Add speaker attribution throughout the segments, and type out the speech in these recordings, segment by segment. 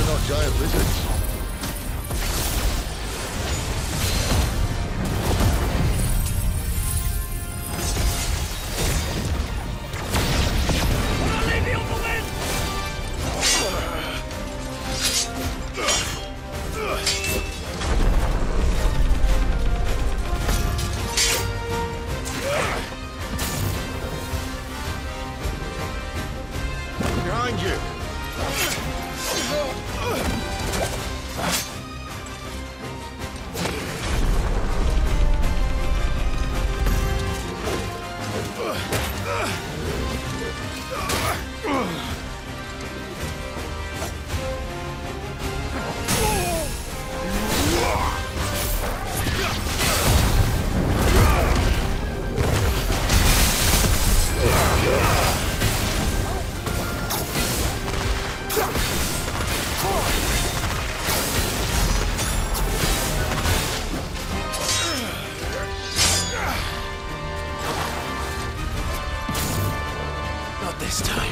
Speaker 1: they're not giant lizards. Behind you!
Speaker 2: Not this time.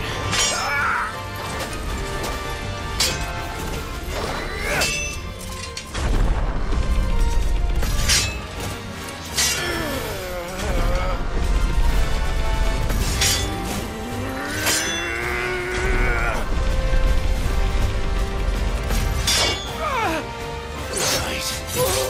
Speaker 2: Right.